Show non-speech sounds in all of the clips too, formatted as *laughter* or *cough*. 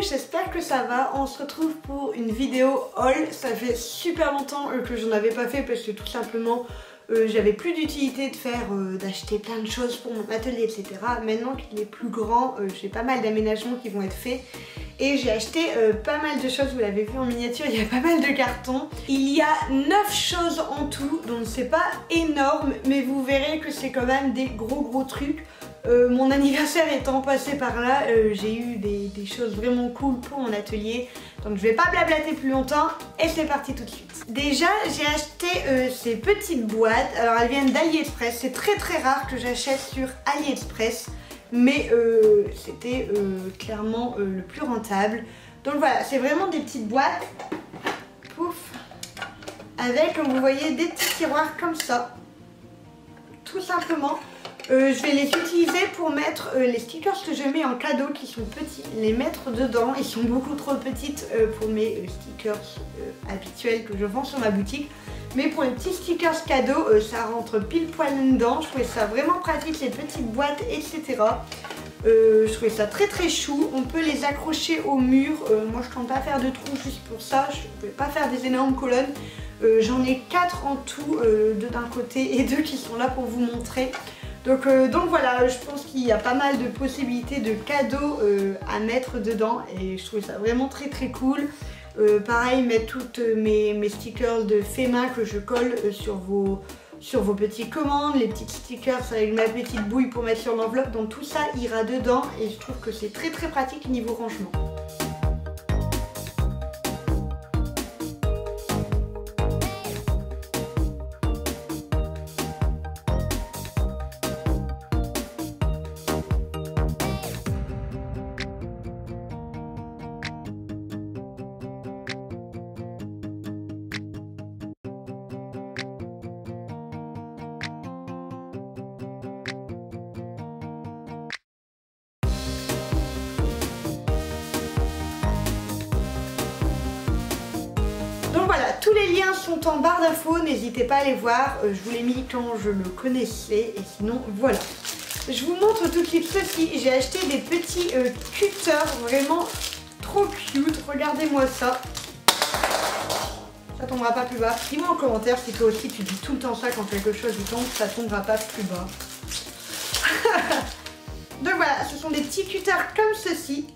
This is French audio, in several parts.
j'espère que ça va. On se retrouve pour une vidéo haul. Ça fait super longtemps euh, que je n'en avais pas fait parce que tout simplement euh, j'avais plus d'utilité de faire, euh, d'acheter plein de choses pour mon atelier, etc. Maintenant qu'il est plus grand, j'ai pas mal d'aménagements qui vont être faits. Et j'ai acheté pas mal de choses, vous l'avez vu en miniature, *laughs* il y a pas mal de cartons. Il y a 9 choses en tout, donc c'est pas énorme, mais vous verrez que c'est quand même des gros gros trucs. Euh, mon anniversaire étant passé par là, euh, j'ai eu des, choses vraiment cool pour mon atelier. Donc je vais pas blablater plus longtemps et c'est parti tout de suite. Déjà j'ai acheté euh, ces petites boîtes. Alors elles viennent d'AliExpress. C'est très très rare que j'achète sur AliExpress. Mais c'était clairement le plus rentable. Donc voilà, c'est vraiment des petites boîtes. Pouf Avec, comme vous voyez, des petits tiroirs comme ça. Tout simplement. Euh, je vais les utiliser pour mettre euh, les stickers que je mets en cadeau qui sont petits, les mettre dedans. Ils sont beaucoup trop petites euh, pour mes stickers habituels que je vends sur ma boutique. Mais pour les petits stickers cadeaux, ça rentre pile poil dedans. Je trouvais ça vraiment pratique, les petites boîtes, etc. je trouvais ça très très chou. On peut les accrocher au mur. moi je compte pas faire de trous juste pour ça. Je ne vais pas faire des énormes colonnes. J'en ai 4 en tout, deux d'un côté et deux qui sont là pour vous montrer. Euh, donc, voilà, je pense qu'il y a pas mal de possibilités de cadeaux euh, à mettre dedans et je trouve ça vraiment très très cool. Euh, pareil, mettre toutes mes, stickers de FEMA que je colle sur vos, sur vos petites commandes, les petites stickers avec ma petite bouille pour mettre sur l'enveloppe, donc tout ça ira dedans et je trouve que c'est très très pratique niveau rangement. Voilà, tous les liens sont en barre d'infos, n'hésitez pas à les voir. Euh, je vous l'ai mis quand je le connaissais et sinon voilà. Je vous montre tout de suite ceci. J'ai acheté des petits euh, cutters vraiment trop cute. Regardez-moi ça. Ça tombera pas plus bas. Dis-moi en commentaire si toi aussi tu dis tout le temps ça quand quelque chose tombe, ça tombera pas plus bas. *laughs* Donc voilà, ce sont des petits cutters comme ceci.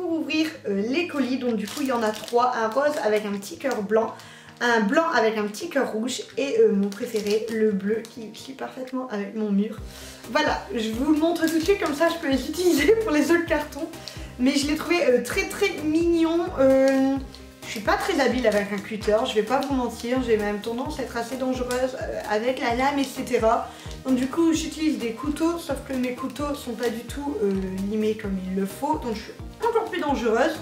Pour ouvrir euh, les colis. Donc du coup il y en a trois, un rose avec un petit cœur blanc, un blanc avec un petit cœur rouge et euh, mon préféré, le bleu qui suit parfaitement avec mon mur. Voilà, je vous le montre tout de suite comme ça je peux les *laughs* utiliser pour les autres cartons. Mais je l'ai trouvé euh, très très mignon. Je suis pas très habile avec un cutter, je vais pas vous mentir, j'ai même tendance à être assez dangereuse avec la lame, etc. Donc du coup j'utilise des couteaux, sauf que mes couteaux sont pas du tout limés comme il le faut. Donc je suis encore plus dangereuse.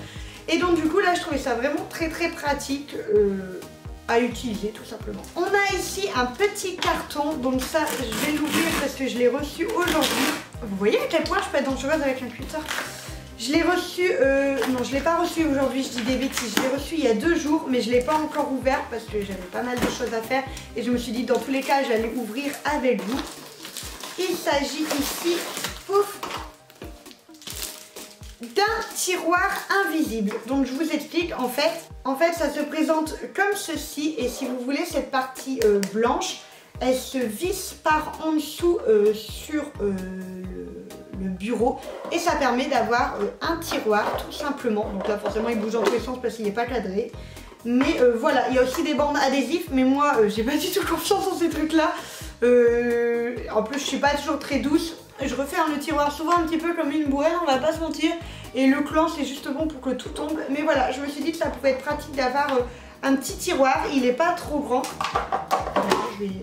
Et donc du coup là je trouvais ça vraiment très très pratique euh, à utiliser tout simplement. On a ici un petit carton, donc ça je vais l'ouvrir parce que je l'ai reçu aujourd'hui. Vous voyez à quel point je peux être dangereuse avec un cutter? Je l'ai reçu, euh, non je l'ai pas reçu aujourd'hui, je dis des bêtises, je l'ai reçu il y a deux jours mais je l'ai pas encore ouvert parce que j'avais pas mal de choses à faire et je me suis dit dans tous les cas j'allais ouvrir avec vous. Il s'agit ici, pouf, d'un tiroir invisible. Donc je vous explique en fait, en fait ça se présente comme ceci et si vous voulez cette partie euh, blanche, elle se visse par en dessous euh, sur euh, et ça permet d'avoir un tiroir tout simplement. Donc là forcément il bouge en tous les sens parce qu'il n'est pas cadré. Mais voilà, il y a aussi des bandes adhésives mais moi j'ai pas du tout confiance en ces trucs là. en plus je suis pas toujours très douce je referme le tiroir souvent un petit peu comme une bourrelle, on va pas se mentir. Et le clan c'est juste bon pour que tout tombe. Mais voilà, je me suis dit que ça pouvait être pratique d'avoir euh, un petit tiroir. Il est pas trop grand.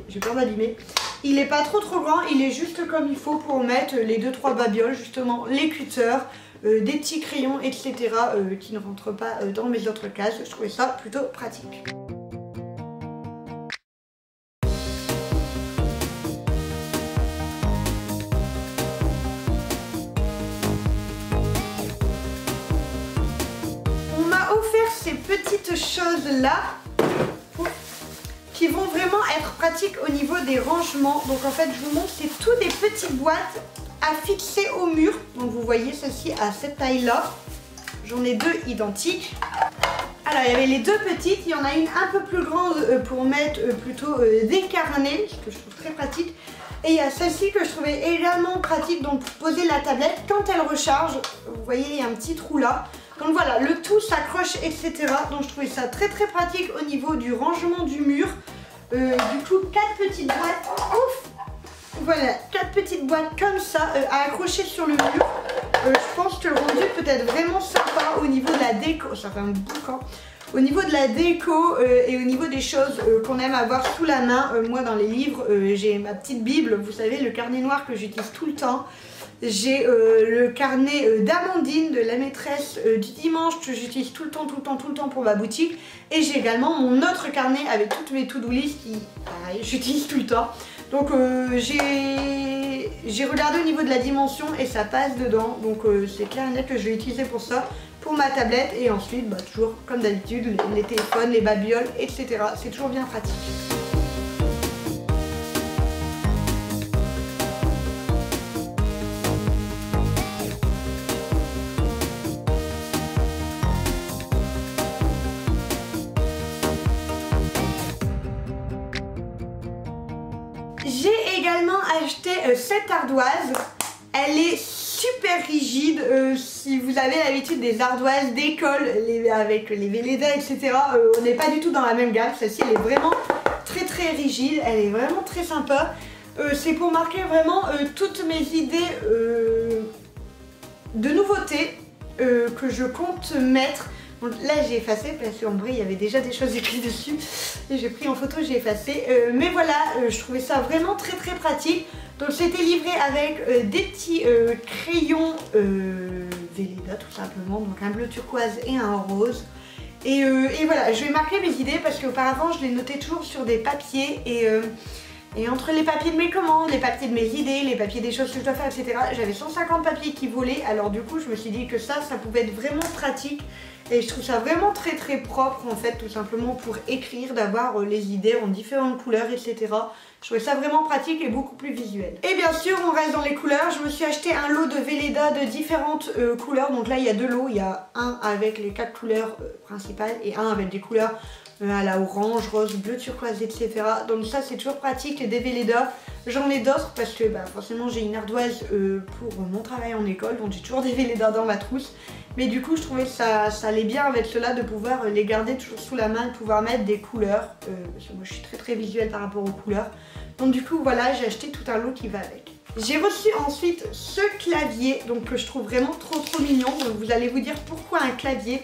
J'ai peur d'abîmer. Il est pas trop trop grand, il est juste comme il faut pour mettre les 2-3 babioles, justement, les cutters, euh, des petits crayons, etc. Euh, qui ne rentrent pas dans mes autres cases. Je trouvais ça plutôt pratique. petites choses-là qui vont vraiment être pratiques au niveau des rangements. Donc en fait, je vous montre, c'est tout des petites boîtes à fixer au mur. Donc vous voyez ceci à cette taille-là. J'en ai deux identiques. Alors il y avait les deux petites, il y en a une un peu plus grande euh, pour mettre euh, plutôt euh, des carnets, ce que je trouve très pratique. Et il y a celle-ci que je trouvais également pratique, donc pour poser la tablette quand elle recharge. Vous voyez, il y a un petit trou là. Donc voilà, le tout s'accroche, etc. Donc je trouvais ça très très pratique au niveau du rangement du mur. du coup, quatre petites boîtes. Ouf Voilà, quatre petites boîtes comme ça à accrocher sur le mur. je pense que le rendu peut être vraiment sympa au niveau de la déco. Ça fait un boucan. Au niveau de la déco euh, et au niveau des choses euh, qu'on aime avoir sous la main, euh, moi dans les livres, j'ai ma petite bible, vous savez, le carnet noir que j'utilise tout le temps. J'ai le carnet d'Amandine, de la maîtresse du dimanche, que j'utilise tout le temps, tout le temps, tout le temps pour ma boutique. Et j'ai également mon autre carnet avec toutes mes to-do list qui, j'utilise tout le temps. Donc j'ai regardé au niveau de la dimension et ça passe dedans. Donc c'est clair et net que je vais utiliser pour ça pour ma tablette et ensuite bah, toujours comme d'habitude les, téléphones, les babioles, etc. C'est toujours bien pratique. Cette ardoise. Elle est super rigide. Euh, si vous avez l'habitude des ardoises d'école avec les Velleda, etc., euh, on n'est pas du tout dans la même gamme. Celle-ci, elle est vraiment très très rigide. Elle est vraiment très sympa. Euh, c'est pour marquer vraiment toutes mes idées de nouveautés que je compte mettre. Là j'ai effacé parce qu'en vrai il y avait déjà des choses écrites dessus et j'ai pris en photo, j'ai effacé. mais voilà, je trouvais ça vraiment très très pratique. Donc c'était livré avec euh, des petits euh, crayons euh, Velleda tout simplement, donc un bleu turquoise et un rose. Et, voilà, je vais marquer mes idées parce qu'auparavant je les notais toujours sur des papiers et, et, entre les papiers de mes commandes, les papiers de mes idées, les papiers des choses que je dois faire, etc. J'avais 150 papiers qui volaient, alors du coup je me suis dit que ça, ça pouvait être vraiment pratique et je trouve ça vraiment très très propre en fait tout simplement pour écrire, d'avoir euh, les idées en différentes couleurs etc. Je trouvais ça vraiment pratique et beaucoup plus visuel. Et bien sûr on reste dans les couleurs, je me suis acheté un lot de Velleda de différentes euh, couleurs. Donc là il y a deux lots, il y a un avec les quatre couleurs euh, principales et un avec des couleurs à la orange, rose, bleu, turquoise, etc. Donc ça c'est toujours pratique, des Velleda. J'en ai d'autres parce que bah, forcément j'ai une ardoise pour mon travail en école, donc j'ai toujours des Velleda dans ma trousse. Mais du coup, je trouvais que ça, allait bien avec cela de pouvoir les garder toujours sous la main, de pouvoir mettre des couleurs. Euh, parce que moi, je suis très très visuelle par rapport aux couleurs. Donc du coup, voilà, j'ai acheté tout un lot qui va avec. J'ai reçu ensuite ce clavier, donc que je trouve vraiment trop trop mignon. Vous allez vous dire pourquoi un clavier?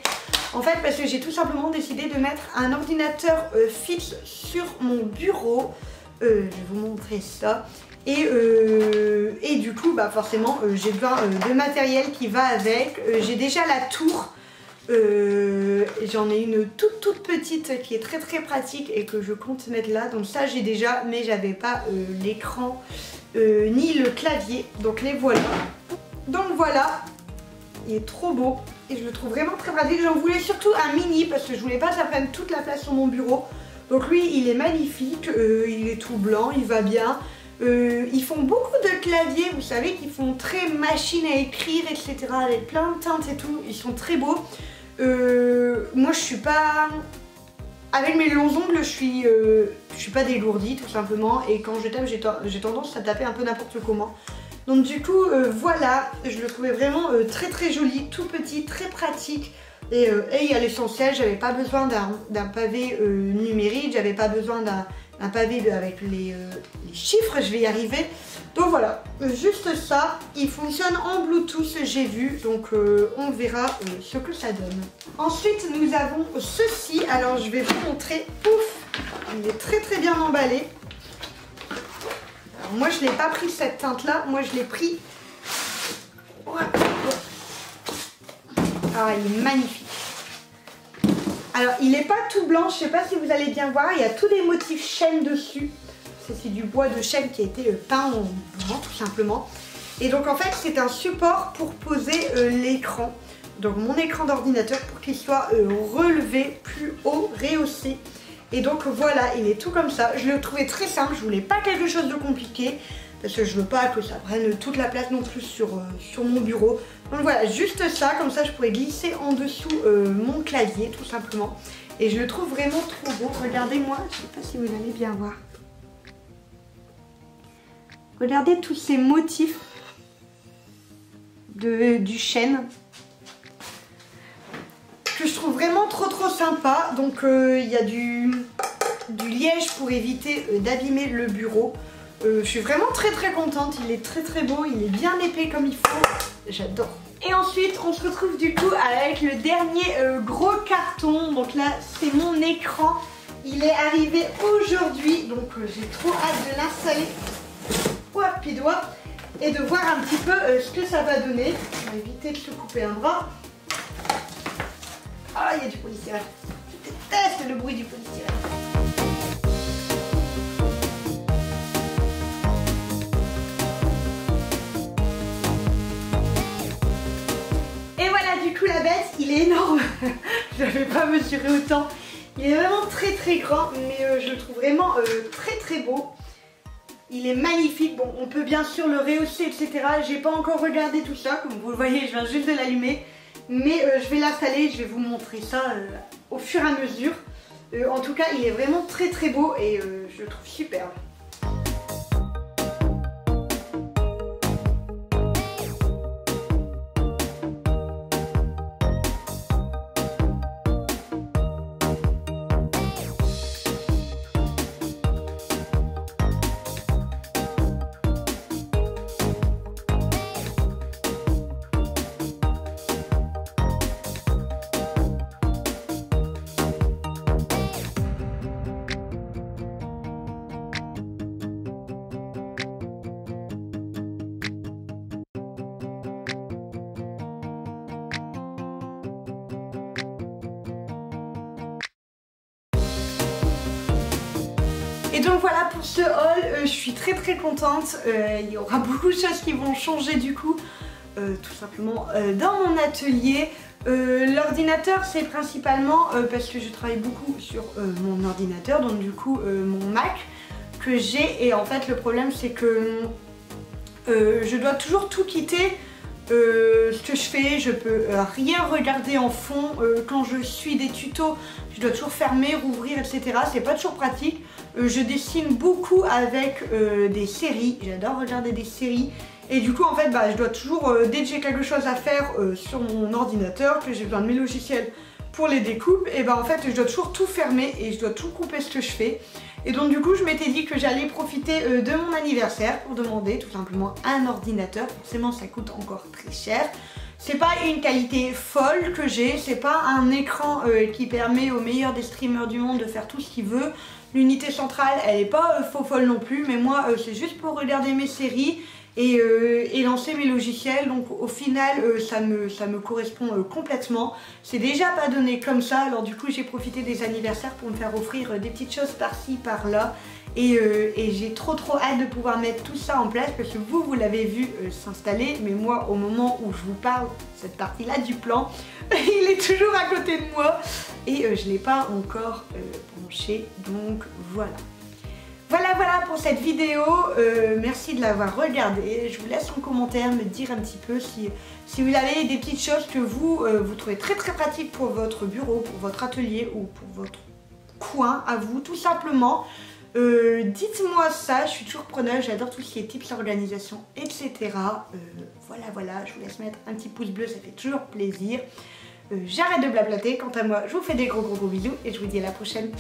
En fait, parce que j'ai tout simplement décidé de mettre un ordinateur euh, fixe sur mon bureau. Euh, je vais vous montrer ça. Euh, et, du coup, bah forcément, euh, j'ai besoin euh, de matériel qui va avec. j'ai déjà la tour. J'en ai une toute toute petite qui est très très pratique et que je compte mettre là. Donc ça j'ai déjà, mais j'avais pas l'écran ni le clavier. Donc les voilà. Donc voilà, il est trop beau et je le trouve vraiment très pratique. J'en voulais surtout un mini parce que je voulais pas que ça prenne toute la place sur mon bureau. Donc lui, il est magnifique, il est tout blanc, il va bien. Euh, ils font beaucoup de claviers, vous savez, qui font très machine à écrire, etc. Avec plein de teintes et tout. Ils sont très beaux. Euh, moi, je suis pas... Avec mes longs ongles, je suis, euh, je suis pas dégourdie, tout simplement. Et quand je tape, j'ai tendance à taper un peu n'importe comment. Donc du coup, voilà, je le trouvais vraiment très très joli, tout petit, très pratique. Et, et a l'essentiel, j'avais pas besoin d'un pavé numérique, j'avais pas besoin d'un un pavé avec euh, les, chiffres, je vais y arriver. Donc voilà, juste ça, il fonctionne en Bluetooth, j'ai vu, donc euh, on verra euh, ce que ça donne. Ensuite, nous avons ceci, alors je vais vous montrer, pouf, il est très très bien emballé. Moi, je n'ai pas pris cette teinte-là, moi je l'ai pris... Ah, il est magnifique. Il n'est pas tout blanc, je ne sais pas si vous allez bien voir, il y a tous des motifs chêne dessus. C'est du bois de chêne qui a été euh, peint en blanc, tout simplement. Et donc, en fait, c'est un support pour poser euh, l'écran. Donc, mon écran d'ordinateur pour qu'il soit euh, relevé plus haut, rehaussé. Et donc, voilà, il est tout comme ça. Je l'ai trouvé très simple, je voulais pas quelque chose de compliqué. Parce que je veux pas que ça prenne toute la place non plus sur, euh, sur mon bureau. Donc voilà, juste ça, comme ça je pourrais glisser en dessous euh, mon clavier tout simplement. Et je le trouve vraiment trop beau. Regardez-moi, je sais pas si vous allez bien voir. Regardez tous ces motifs de, du chêne que je trouve vraiment trop trop sympa. Donc euh, il y a du, du liège pour éviter d'abîmer le bureau. Euh, je suis vraiment très très contente, il est très très beau, il est bien épais comme il faut, j'adore. Et ensuite on se retrouve du coup avec le dernier euh, gros carton, donc là c'est mon écran, il est arrivé aujourd'hui, donc euh, j'ai trop hâte de l'installer, doigt, et de voir un petit peu ce que ça va donner. On va éviter de se couper un bras. Ah, il y a du polystyrène. Je déteste le bruit du polystyrène. Énorme. *laughs* je n'avais pas mesuré autant. Il est vraiment très très grand, mais euh, je le trouve vraiment euh, très très beau. Il est magnifique. Bon, on peut bien sûr le rehausser, etc. J'ai pas encore regardé tout ça. Comme vous le voyez, je viens juste de l'allumer. Mais euh, je vais l'installer, je vais vous montrer ça au fur et à mesure. en tout cas, il est vraiment très très beau et je le trouve superbe. Et donc voilà pour ce haul, euh, je suis très très contente. Euh, il y aura *laughs* beaucoup de choses qui vont changer du coup, euh, tout simplement dans mon atelier. L'ordinateur c'est principalement parce que je travaille beaucoup sur mon ordinateur, donc du coup mon Mac que j'ai. Et en fait le problème c'est que je dois toujours tout quitter ce que je fais, je peux rien regarder en fond. quand je suis des tutos, je dois toujours fermer, rouvrir, etc. C'est pas toujours pratique. Euh, je dessine beaucoup avec euh, des séries, j'adore regarder des séries. Et du coup en fait bah, je dois toujours, euh, dès que j'ai quelque chose à faire sur mon ordinateur, que j'ai besoin de mes logiciels pour les découpes, et bah en fait je dois toujours tout fermer et je dois tout couper ce que je fais. Et donc du coup je m'étais dit que j'allais profiter de mon anniversaire pour demander tout simplement un ordinateur. Forcément ça coûte encore très cher. C'est pas une qualité folle que j'ai, c'est pas un écran qui permet aux meilleurs des streamers du monde de faire tout ce qu'il veut. L'unité centrale, elle est pas euh, faux folle non plus, mais moi, euh, c'est juste pour regarder mes séries et, euh, lancer mes logiciels. Donc au final, ça, me, ça me correspond complètement. C'est déjà pas donné comme ça, alors du coup, j'ai profité des anniversaires pour me faire offrir des petites choses par-ci, par-là. Euh, et, j'ai trop trop hâte de pouvoir mettre tout ça en place parce que vous, vous l'avez vu euh, s'installer, mais moi, au moment où je vous parle, cette partie-là du plan, *laughs* il est toujours à côté de moi et euh, je ne l'ai pas encore branché, donc voilà. Voilà, voilà pour cette vidéo. merci de l'avoir regardée. Je vous laisse en commentaire me dire un petit peu si, vous avez des petites choses que vous, vous trouvez très très pratiques pour votre bureau, pour votre atelier ou pour votre coin à vous, tout simplement. Euh, dites-moi ça, je suis toujours preneuse, j'adore tout ce qui est tips organisation, etc. Euh, voilà, voilà, je vous laisse mettre un petit pouce bleu, ça fait toujours plaisir. Euh, j'arrête de blablater, quant à moi, je vous fais des gros gros gros bisous et je vous dis à la prochaine.